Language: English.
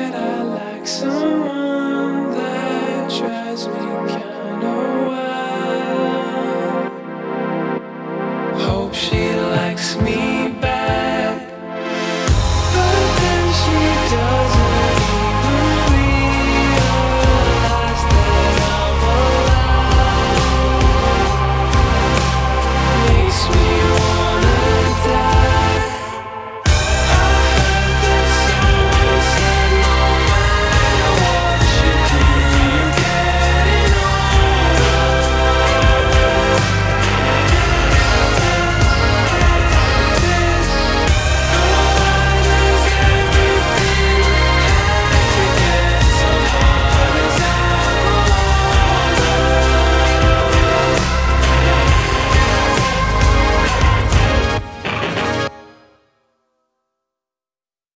said I like someone that drives me crazy.